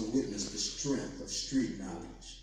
to witness the strength of street knowledge.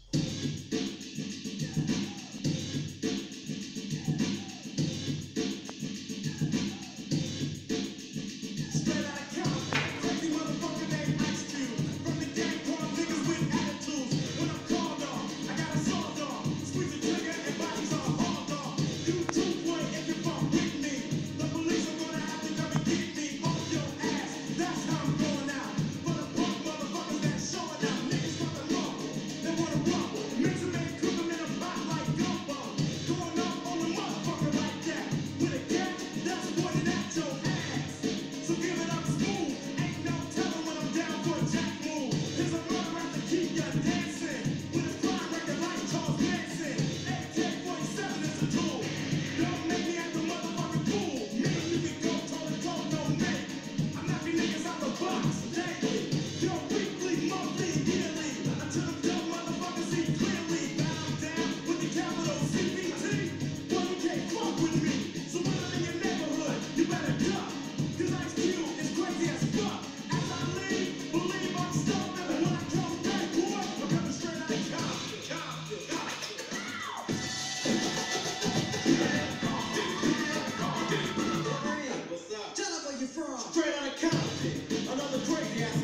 Straight out of Compton, another great ass